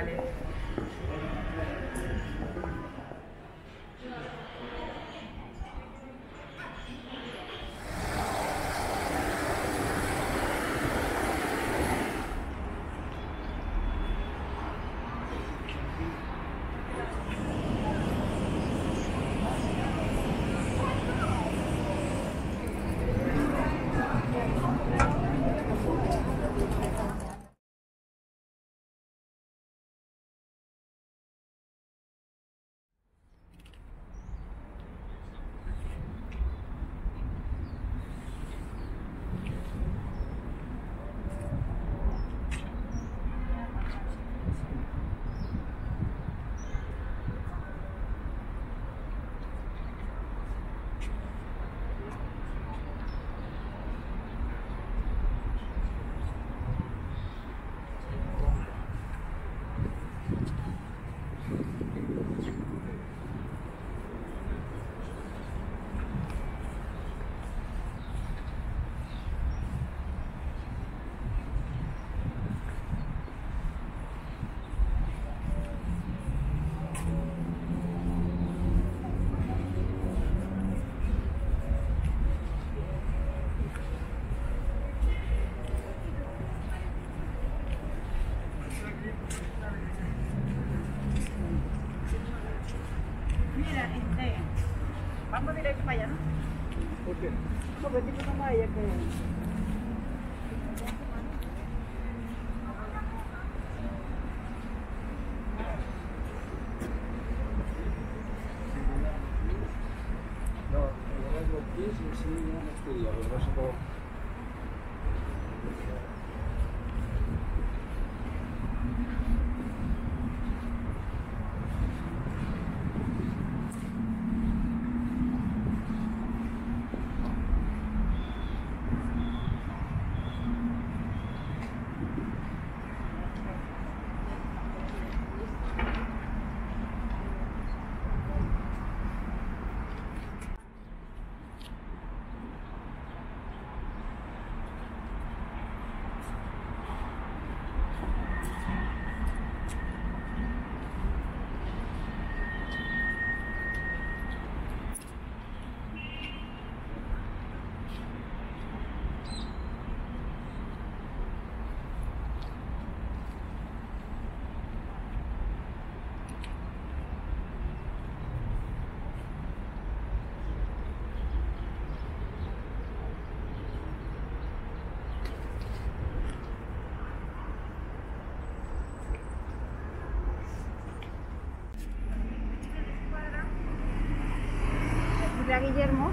vale. Guillermo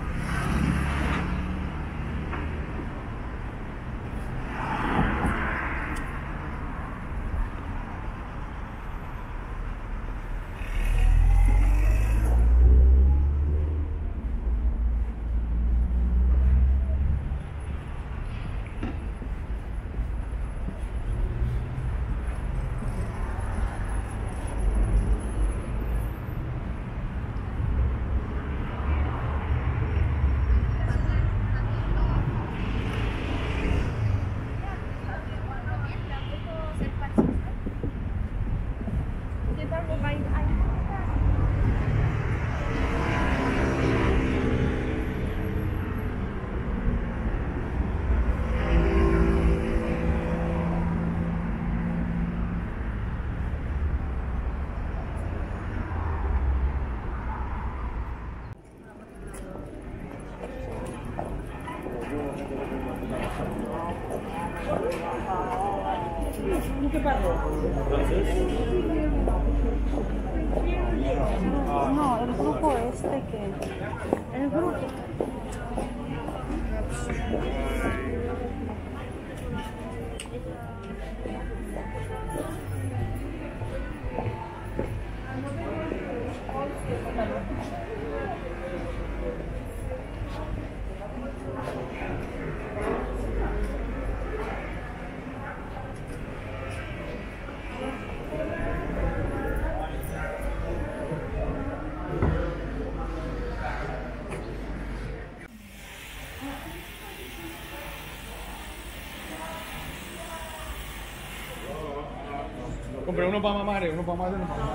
compré uno para mamar, uno para mamar, uno para mamar.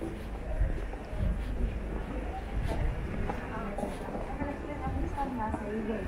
Thank you.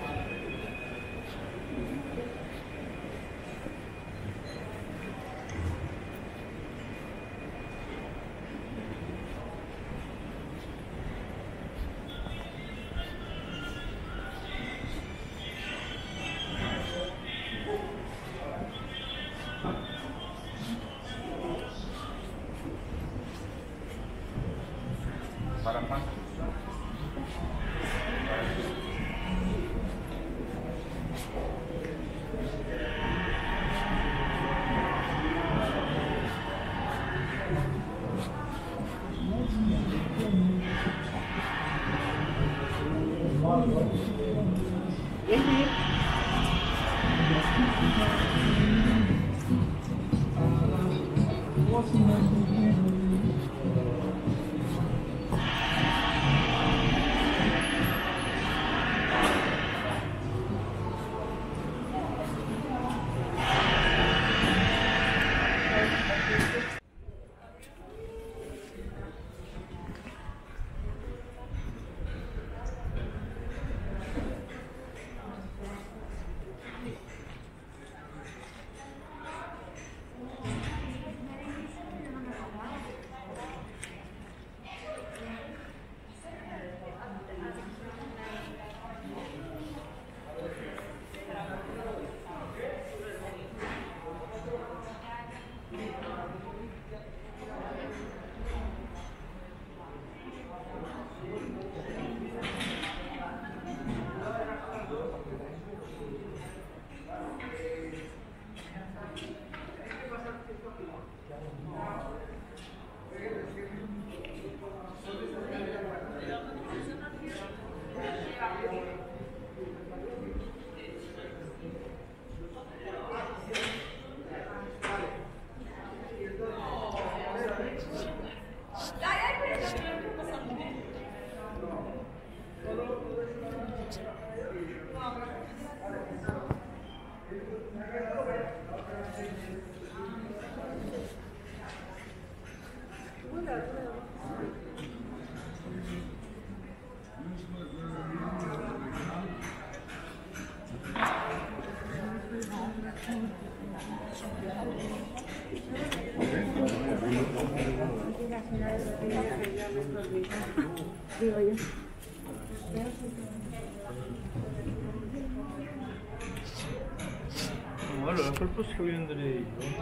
소년들의 이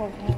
哦。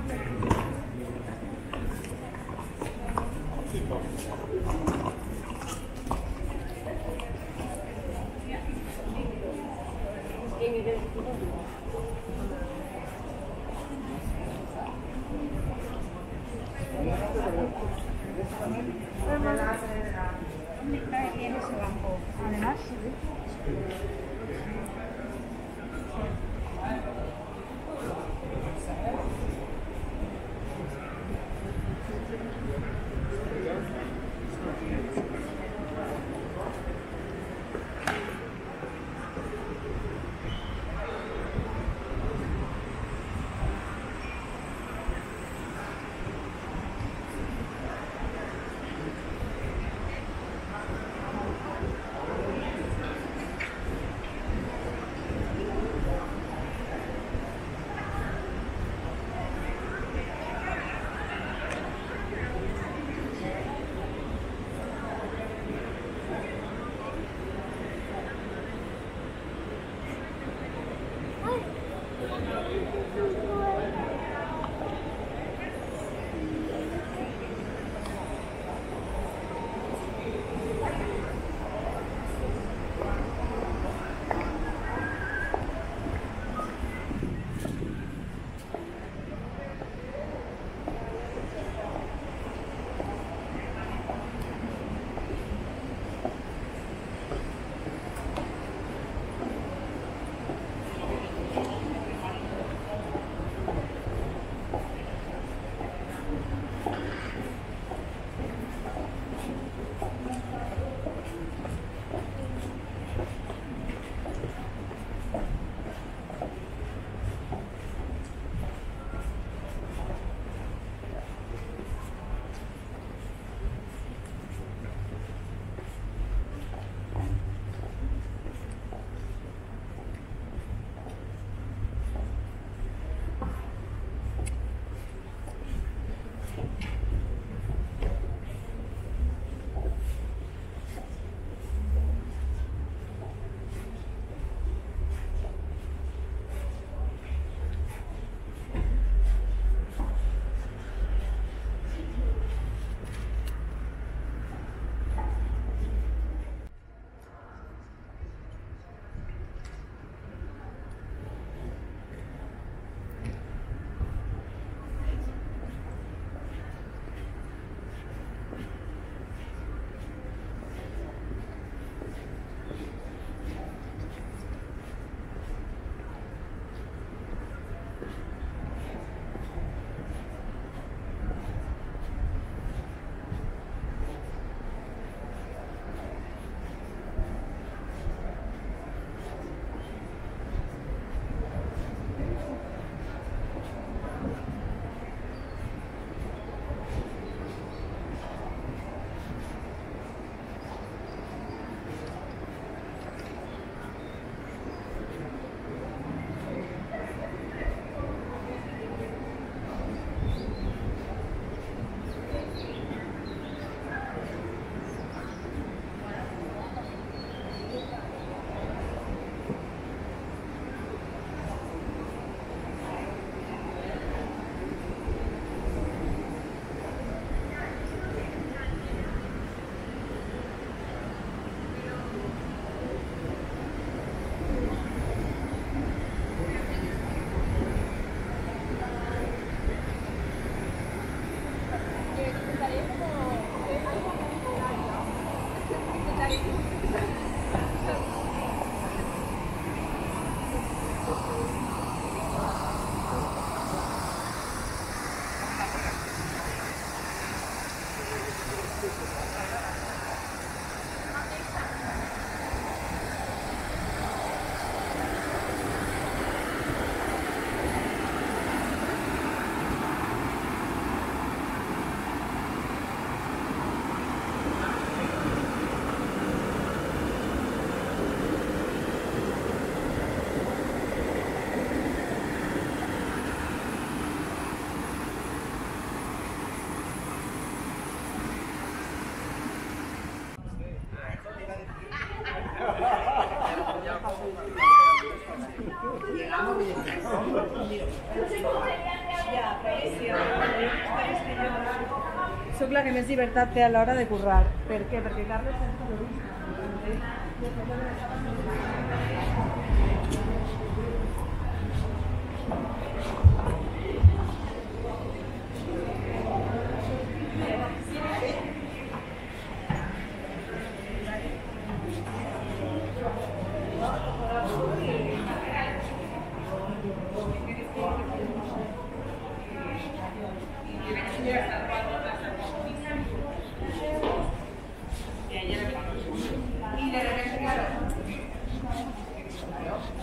llibertat te a hora de currar. ¿por qué? porque Carlos es periodista.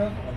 stuff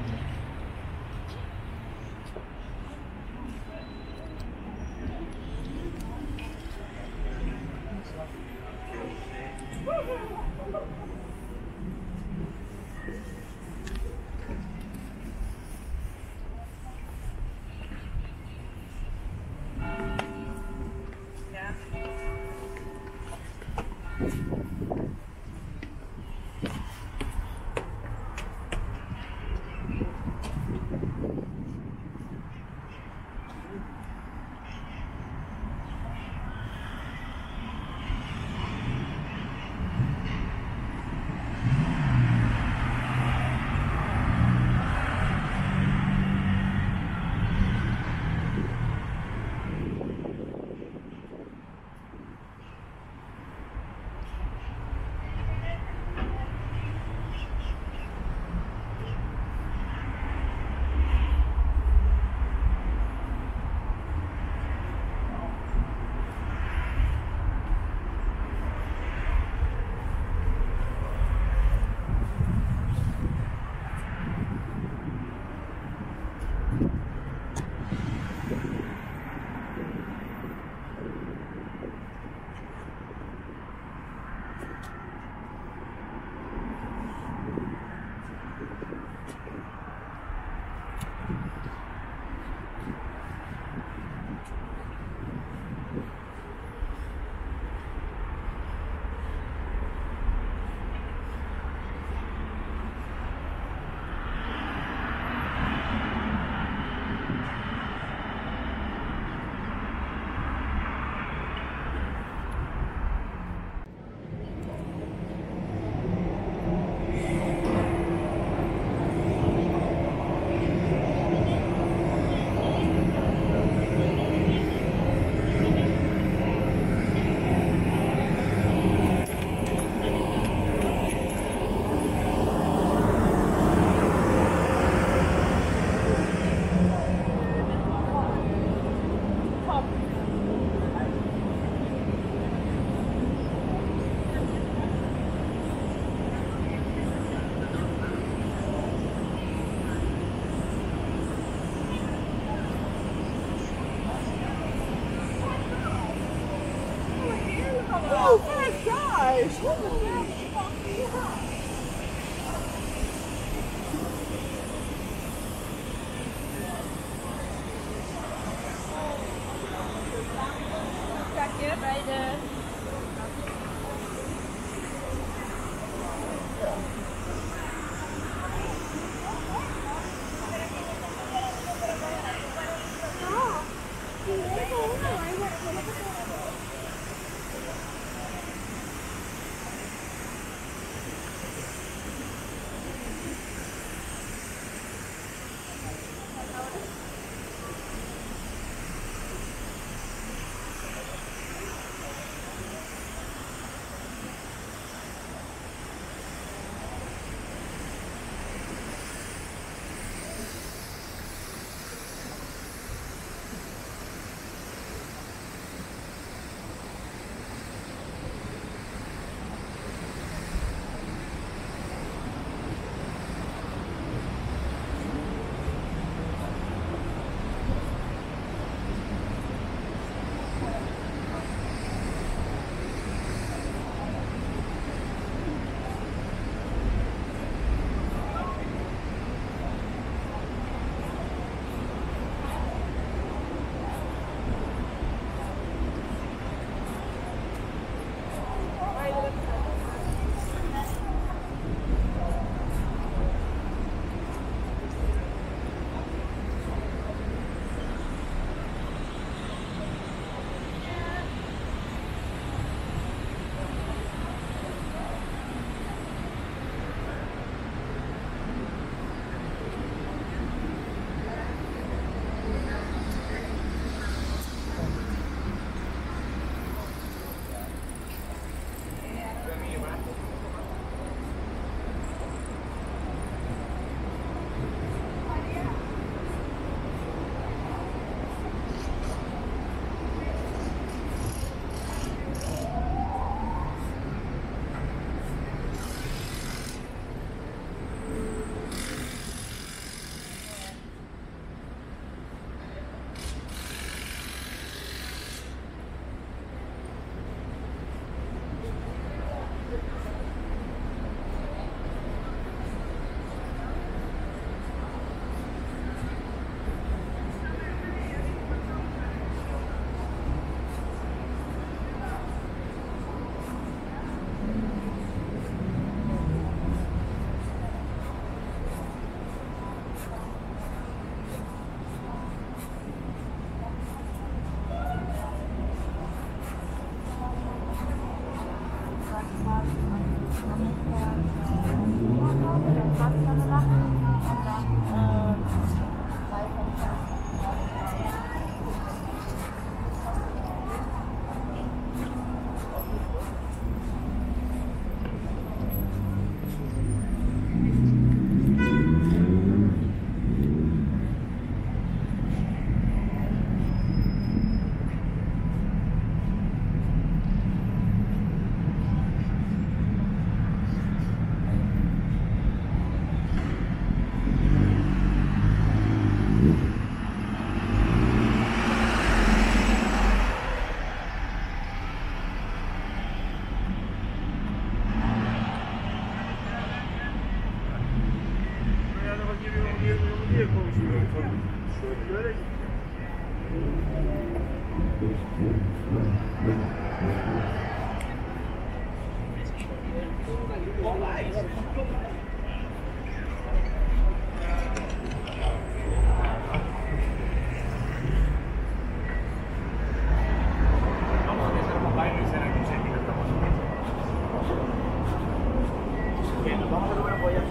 apoyan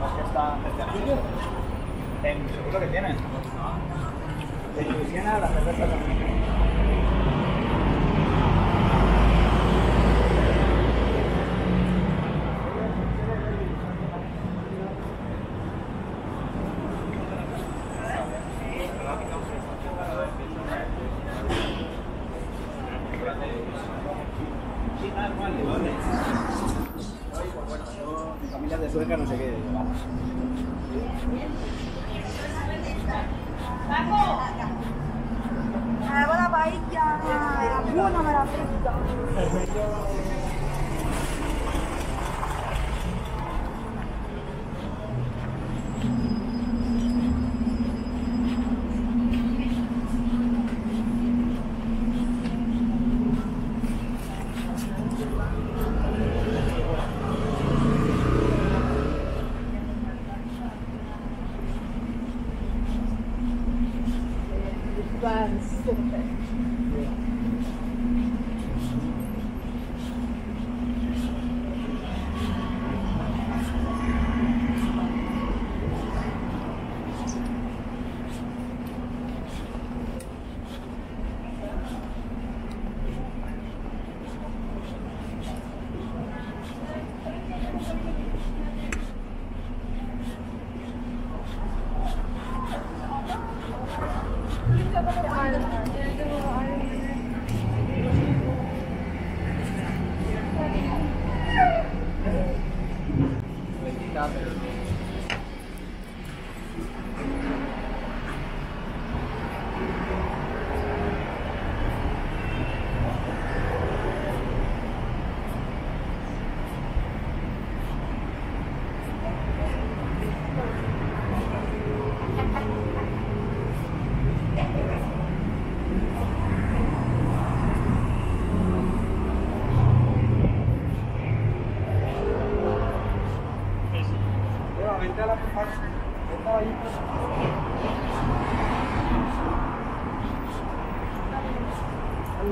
las que están desde aquí, en seguro que tienen. De Luisiana, la cerveza también.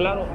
claro